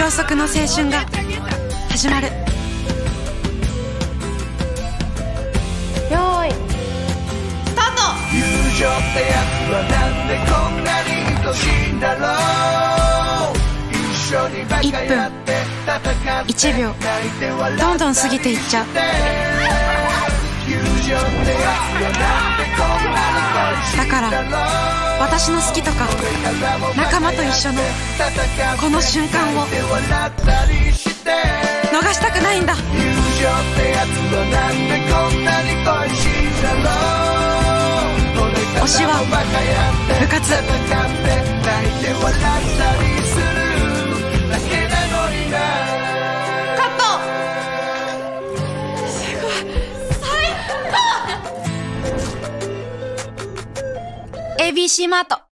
秒速の青春が始まる。よーい。スタート。友情ってやつはなんでこんなに愛しいんだろう一緒にバカやって戦って1秒どんどん過ぎていっちゃう。友情ってやつはなんでこんなに恋しいだから私の好きとか仲間と一緒のこの瞬間を逃したくないんだ。友情ってやつはなんでこんなに恋しいんだろう。推しは部活 ABC マート。